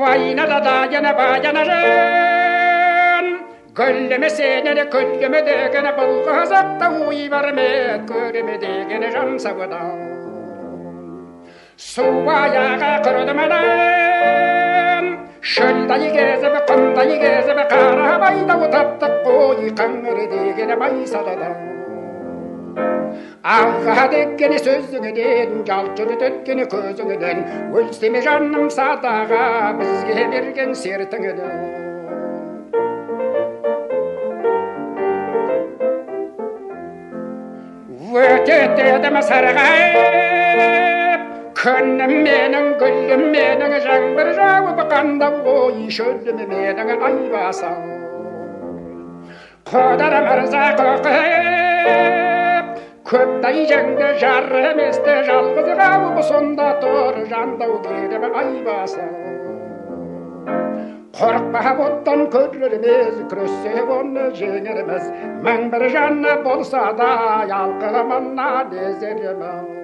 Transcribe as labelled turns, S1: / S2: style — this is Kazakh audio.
S1: Vayna da yana bayana jan. Gülleme senere külleme degene bulgu hazatta uyi verme. Kürüme degene jan savada. Suvaya kırılmadan. Şöldayı gezebe kındayı gezebe kara havayda utattık. Uyi kanır degene bay saladan. Аңға деккені сөзіңеден, жалчыны төткені көзіңеден, өлсеме жаным садаға бізге берген сертіңеден. өтетедім сарғайып күнім менің гүлім менің жаңбыр жауып қандау ой шөлім менің айбасам қодар мырза көптай жеңді жар еместі жалғыз қалып сонда тұр жандау керім айбасам қорықпа оттан көрерміз күрессек оны жеңерміз мың бір жаны болса да ялқымына безерміз